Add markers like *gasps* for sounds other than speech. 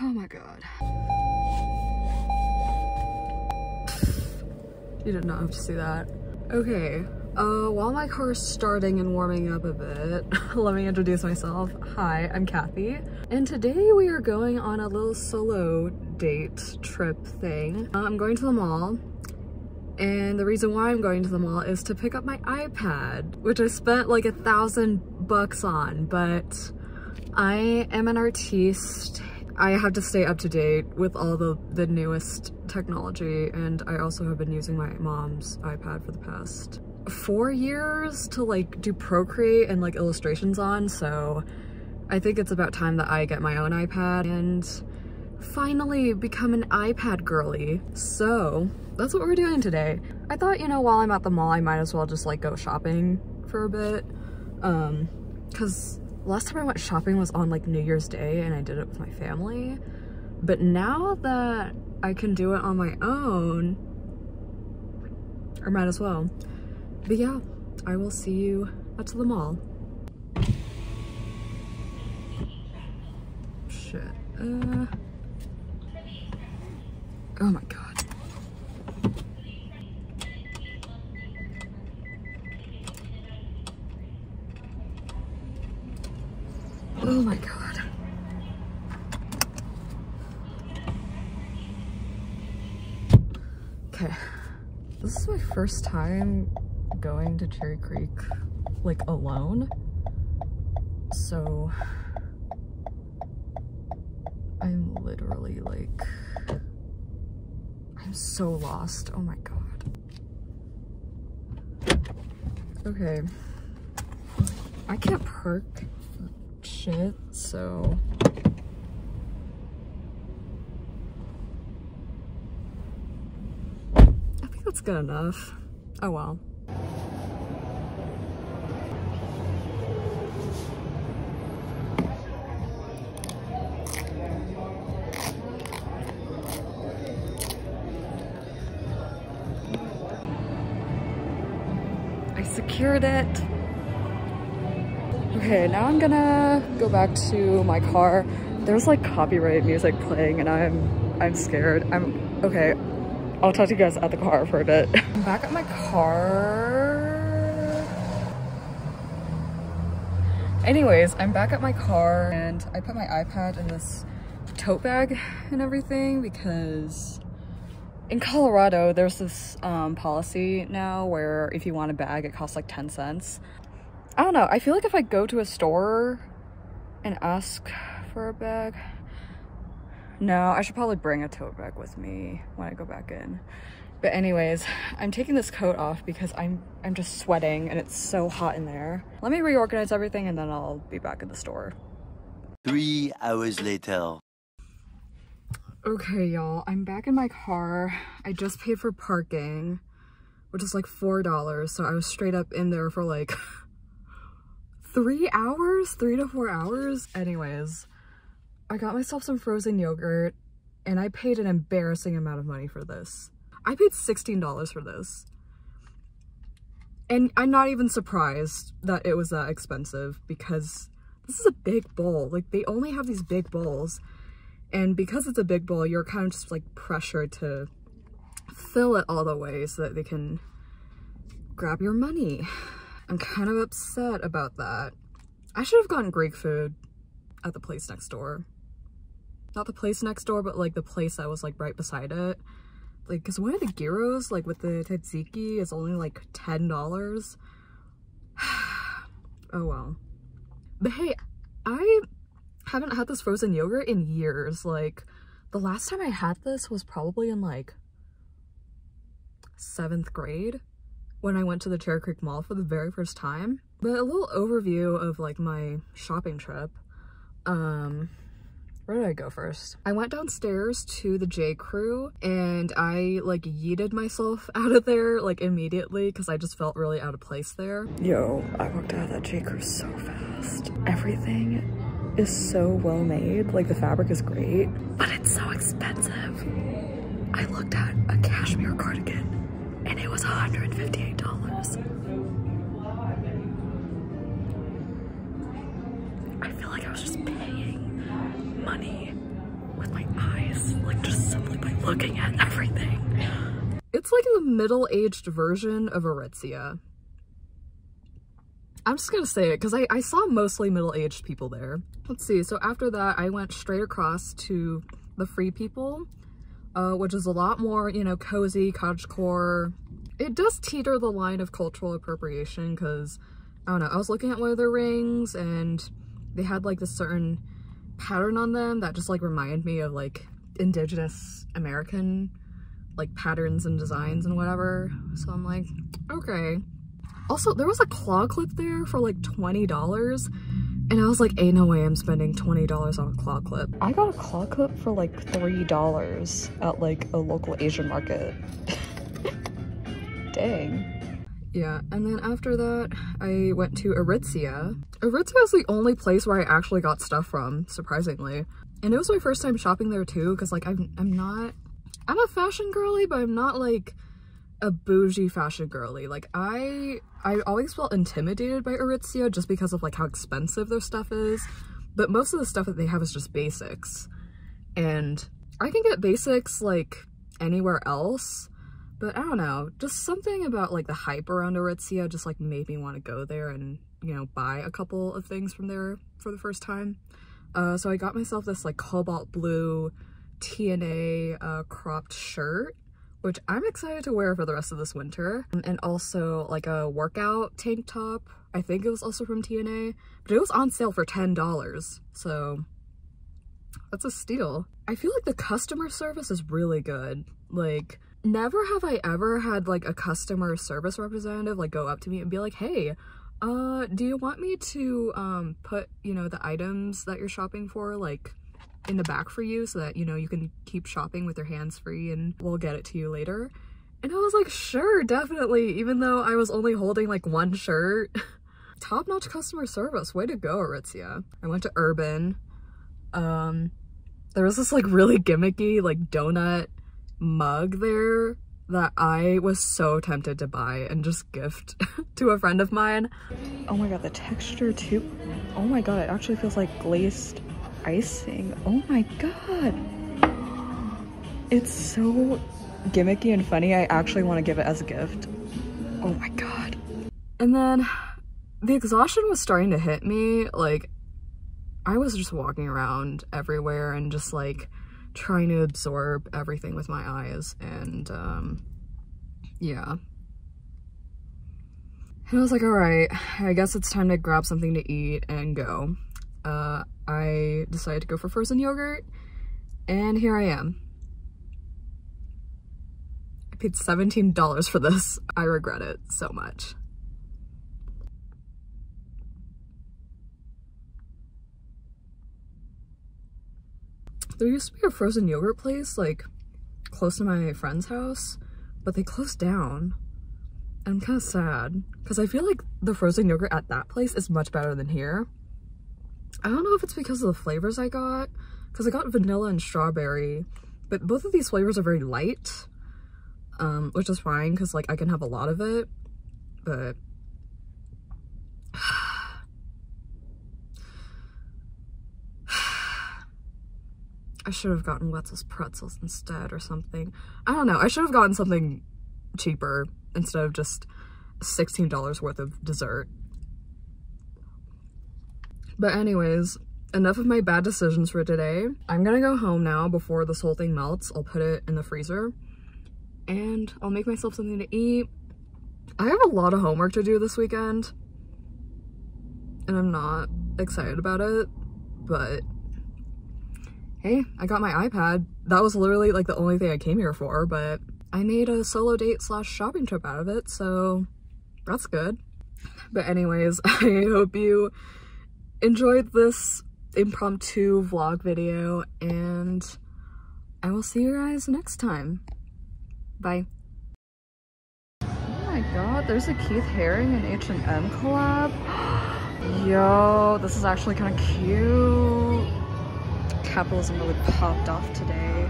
Oh my god. You did not have to see that. Okay, uh, while my car is starting and warming up a bit, *laughs* let me introduce myself. Hi, I'm Kathy, and today we are going on a little solo date trip thing. Uh, I'm going to the mall, and the reason why I'm going to the mall is to pick up my iPad, which I spent like a thousand bucks on, but I am an artiste. I have to stay up to date with all the, the newest technology, and I also have been using my mom's iPad for the past four years to like do Procreate and like illustrations on, so I think it's about time that I get my own iPad and finally become an iPad girly. So that's what we're doing today. I thought, you know, while I'm at the mall, I might as well just like go shopping for a bit. Um, cause last time I went shopping was on like New Year's Day and I did it with my family. But now that I can do it on my own, I might as well. But yeah, I will see you at the mall. Shit. Uh. Oh my god. Oh my god. Okay. This is my first time going to Cherry Creek like alone. So I'm literally like, I'm so lost. Oh my God. Okay. I can't park shit, so I think that's good enough. Oh well. I secured it. Okay, now I'm gonna go back to my car. There's like copyright music playing and I'm I'm scared. I'm okay. I'll talk to you guys at the car for a bit. *laughs* I'm back at my car. Anyways, I'm back at my car and I put my iPad in this tote bag and everything because in Colorado, there's this um, policy now where if you want a bag, it costs like 10 cents. I don't know. I feel like if I go to a store and ask for a bag, no, I should probably bring a tote bag with me when I go back in. But anyways, I'm taking this coat off because I'm I'm just sweating and it's so hot in there. Let me reorganize everything and then I'll be back in the store. Three hours later. Okay, y'all, I'm back in my car. I just paid for parking, which is like $4. So I was straight up in there for like *laughs* three hours, three to four hours. Anyways, I got myself some frozen yogurt and I paid an embarrassing amount of money for this. I paid $16 for this. And I'm not even surprised that it was that expensive because this is a big bowl. Like they only have these big bowls. And because it's a big bowl, you're kind of just like pressured to fill it all the way so that they can grab your money. I'm kind of upset about that. I should have gotten Greek food at the place next door not the place next door, but like the place that was like right beside it. Like, cause one of the gyros, like with the tzatziki is only like $10. *sighs* oh well. But hey, I haven't had this frozen yogurt in years. Like the last time I had this was probably in like seventh grade when I went to the Cherry Creek Mall for the very first time. But a little overview of like my shopping trip. Um, where did I go first? I went downstairs to the J Crew and I like yeeted myself *laughs* out of there like immediately because I just felt really out of place there. Yo, I walked out of that J Crew so fast. Everything is so well made. Like the fabric is great, but it's so expensive. I looked at a cashmere cardigan and it was $158. I feel like I was just paying money with my eyes, like just simply by looking at everything. It's like the middle-aged version of Aritzia. I'm just gonna say it because I, I saw mostly middle-aged people there. Let's see, so after that I went straight across to the Free People, uh, which is a lot more, you know, cozy, cottagecore. It does teeter the line of cultural appropriation because, I don't know, I was looking at one of their rings and they had like this certain pattern on them that just like reminded me of like indigenous American like patterns and designs and whatever. So I'm like, okay. Also, there was a claw clip there for like $20 and I was like, ain't no way I'm spending $20 on a claw clip. I got a claw clip for like $3 at like a local Asian market. *laughs* Dang. Yeah, and then after that, I went to Aritzia. Aritzia is the only place where I actually got stuff from, surprisingly. And it was my first time shopping there too, because like I'm, I'm not, I'm a fashion girly, but I'm not like a bougie fashion girly. Like I, I always felt intimidated by Aritzia just because of like how expensive their stuff is. But most of the stuff that they have is just basics. And I can get basics like anywhere else, but I don't know, just something about like the hype around Aritzia just like made me want to go there and, you know, buy a couple of things from there for the first time. Uh, so I got myself this like cobalt blue TNA uh, cropped shirt, which I'm excited to wear for the rest of this winter. And also like a workout tank top. I think it was also from TNA, but it was on sale for $10. So that's a steal. I feel like the customer service is really good. Like never have I ever had like a customer service representative like go up to me and be like, hey, uh, do you want me to um, put, you know, the items that you're shopping for like in the back for you so that, you know, you can keep shopping with your hands free and we'll get it to you later. And I was like, sure, definitely, even though I was only holding like one shirt. *laughs* Top-notch customer service, way to go, Aritzia. I went to Urban. Um, there was this like really gimmicky like donut mug there that I was so tempted to buy and just gift *laughs* to a friend of mine. Oh my god, the texture too. Oh my god, it actually feels like glazed icing. Oh my god. It's so gimmicky and funny. I actually want to give it as a gift. Oh my god. And then the exhaustion was starting to hit me. Like, I was just walking around everywhere and just like trying to absorb everything with my eyes and um, yeah. And I was like, all right, I guess it's time to grab something to eat and go. Uh, I decided to go for frozen yogurt and here I am. I paid $17 for this. I regret it so much. There used to be a frozen yogurt place, like, close to my friend's house, but they closed down. I'm kind of sad, because I feel like the frozen yogurt at that place is much better than here. I don't know if it's because of the flavors I got, because I got vanilla and strawberry, but both of these flavors are very light, um, which is fine, because, like, I can have a lot of it, but *sighs* I should have gotten Wetzel's pretzels instead or something. I don't know. I should have gotten something cheaper instead of just $16 worth of dessert. But anyways, enough of my bad decisions for today. I'm gonna go home now before this whole thing melts. I'll put it in the freezer and I'll make myself something to eat. I have a lot of homework to do this weekend and I'm not excited about it, but hey, I got my iPad. That was literally like the only thing I came here for, but I made a solo date slash shopping trip out of it, so that's good. But anyways, *laughs* I hope you enjoyed this impromptu vlog video, and I will see you guys next time. Bye. Oh my god, there's a Keith Haring and H&M collab. *gasps* Yo, this is actually kind of cute capitalism really popped off today.